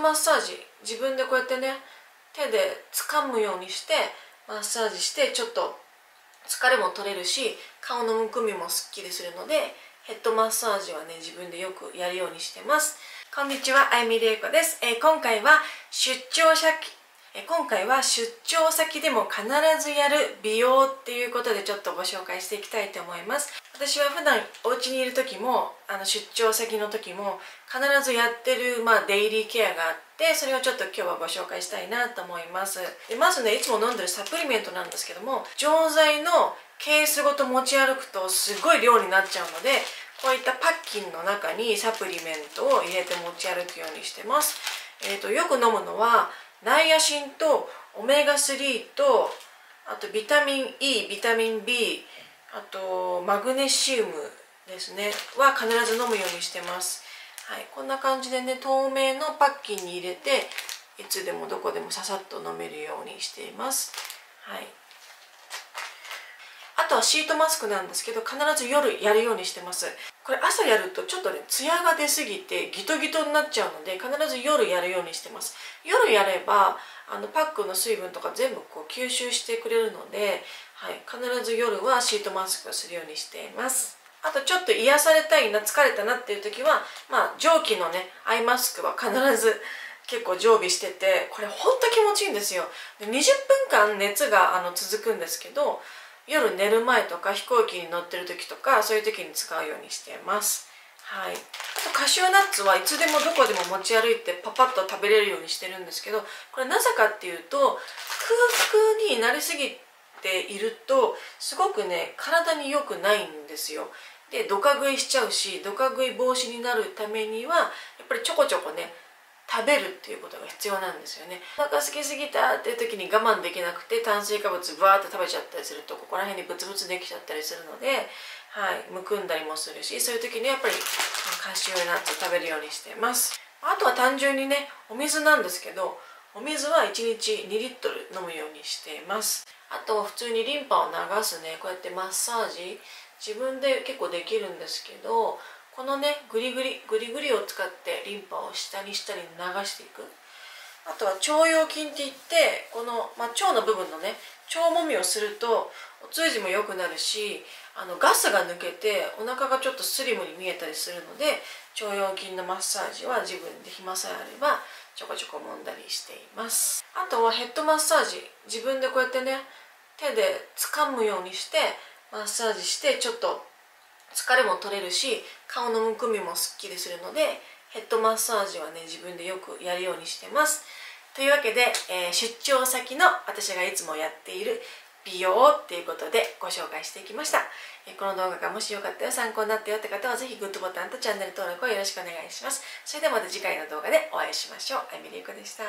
マッサージ。自分でこうやってね手で掴むようにしてマッサージしてちょっと疲れも取れるし顔のむくみもすっきりするのでヘッドマッサージはね自分でよくやるようにしてます。こんにちはあゆみれいこです、えー今回は出張先今回は出張先でも必ずやる美容っていうことでちょっとご紹介していきたいと思います。私は普段お家にいる時もあの出張先の時も必ずやってる、まあ、デイリーケアがあってそれをちょっと今日はご紹介したいなと思います。でまずねいつも飲んでるサプリメントなんですけども錠剤のケースごと持ち歩くとすごい量になっちゃうのでこういったパッキンの中にサプリメントを入れて持ち歩くようにしてます、えー、とよく飲むのはナイアシンとオメガ3とあとビタミン E ビタミン B あとマグネシウムですね。は必ず飲むようにしてます。はい、こんな感じでね透明のパッキンに入れていつでもどこでもささっと飲めるようにしています。はい。あとはシートマスクなんですけど必ず夜やるようにしてます。これ朝やるとちょっとねツヤが出すぎてギトギトになっちゃうので必ず夜やるようにしてます。夜やればあのパックの水分とか全部こう吸収してくれるので、はい、必ず夜はシートマスクをするようにしています。あとちょっと癒されたいな疲れたなっていう時は、まあ、蒸気のねアイマスクは必ず結構常備しててこれほんと気持ちいいんですよ。20分間熱があの続くんですけど夜寝る前とか飛行機に乗ってる時とかそういう時に使うようにしてます。はい、あとカシューナッツはいつでもどこでも持ち歩いてパパッと食べれるようにしてるんですけどこれなぜかっていうと空腹になりすぎているとすごくね体に良くないんですよ。でドカ食いしちゃうしドカ食い防止になるためにはやっぱりちょこちょこね食べるっていうことが必要なんですよね。お腹空きすぎたっていう時に我慢できなくて炭水化物バーって食べちゃったりするとここら辺にブツブツできちゃったりするのではいむくんだりもするしそういう時にやっぱりカシューナッツを食べるようにしてます。あとは単純にねお水なんですけどお水は1日2リットル飲むようにしています。あと普通にリンパを流すねこうやってマッサージ自分で結構できるんですけどこのねグリグリグリグリを使ってリンパを下に下に流していく。あとは腸腰筋っていってこの、まあ、腸の部分のね腸もみをするとお通じも良くなるしあのガスが抜けてお腹がちょっとスリムに見えたりするので腸腰筋のマッサージは自分で暇さえあればちょこちょこ揉んだりしています。あとはヘッドマッサージ。自分でこうやってね手で掴むようにしてマッサージしてちょっと疲れも取れるし顔のむくみもすっきりするのでヘッドマッサージはね自分でよくやるようにしてます。というわけで、えー出張先の私がいつもやっている美容っていうことでご紹介していきました、えーこの動画がもしよかったよ参考になったよって方はぜひグッドボタンとチャンネル登録をよろしくお願いします。それではまた次回の動画でお会いしましょう。あゆみりゆこでした。